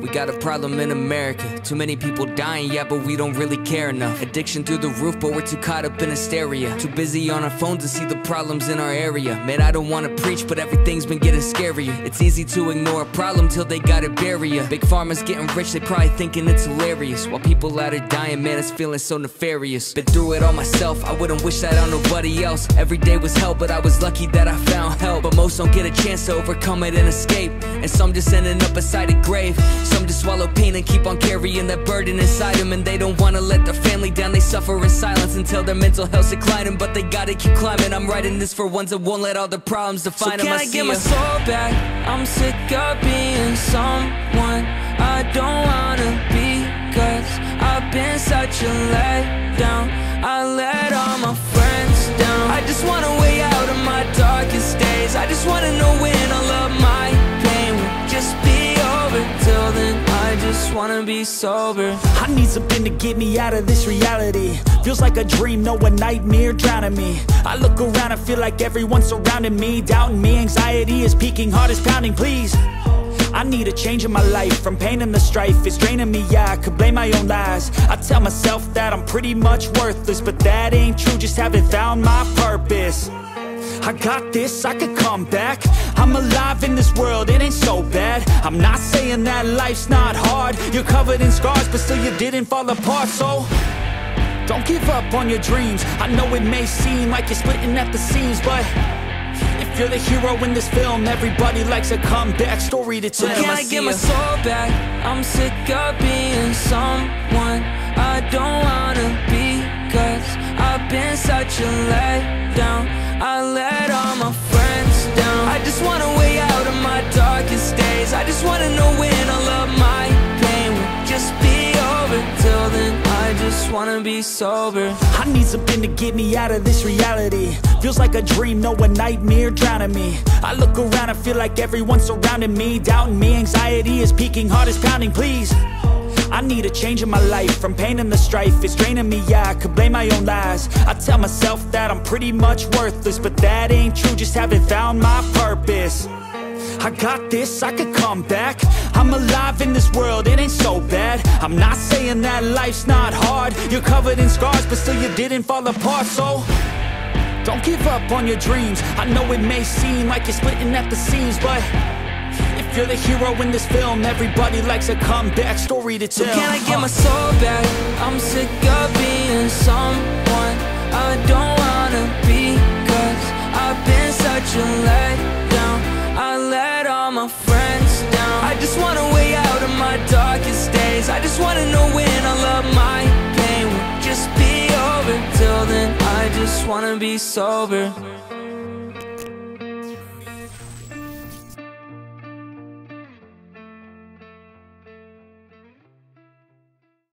We got a problem in America. Too many people dying, yeah, but we don't really care enough. Addiction through the roof, but we're too caught up in hysteria. Too busy on our phones to see the problems in our area. Man, I don't wanna preach, but everything's been getting scarier. It's easy to ignore a problem till they gotta bury ya. Big pharma's getting rich, they probably thinking it's hilarious. While people out are dying, man, it's feeling so nefarious. Been through it all myself, I wouldn't wish that on nobody else. Every day was hell, but I was lucky that I found help. But most don't get a chance to overcome it and escape. And some just ending up beside a grave. Some just swallow pain and keep on carrying that burden inside them. And they don't wanna let their family down, they suffer in silence until their mental health's declining. But they gotta keep climbing. I'm writing this for ones that won't let all the problems define So them. can I, see get my soul back? I'm sick of being someone I don't wanna be Cause I've been such a letdown I let all my friends down I just wanna just wanna be sober. I need something to get me out of this reality. Feels like a dream, no a nightmare drowning me. I look around and feel like everyone's surrounding me. Doubting me, anxiety is peaking, heart is pounding, please I need a change in my life. From pain and the strife, it's draining me, yeah I could blame my own lies. I tell myself that I'm pretty much worthless But that ain't true, just haven't found my purpose I got this, I could come back. I'm alive in this world, it ain't so bad. I'm not saying that life's not hard. You're covered in scars, but still you didn't fall apart So, don't give up on your dreams. I know it may seem like you're splitting at the seams But, if you're the hero in this film Everybody likes a comeback story to tell. Can I get my soul back? I'm sick of being someone I don't wanna be Cause I've been such a letdown just wanna know when all of my pain will just be over. Till then I just wanna be sober. I need something to get me out of this reality. Feels like a dream, no a nightmare drowning me. I look around and feel like everyone's surrounding me. Doubting me, anxiety is peaking, heart is pounding, please I need a change in my life. From pain and the strife, it's draining me, yeah I could blame my own lies. I tell myself that I'm pretty much worthless But that ain't true, just haven't found my purpose I got this, I could come back. I'm alive in this world, it ain't so bad. I'm not saying that life's not hard. You're covered in scars, but still you didn't fall apart So, don't give up on your dreams. I know it may seem like you're splitting at the seams But, if you're the hero in this film Everybody likes a comeback story to tell. So can I get uh. my soul back? I'm sick of being someone I don't wanna be just wanna be sober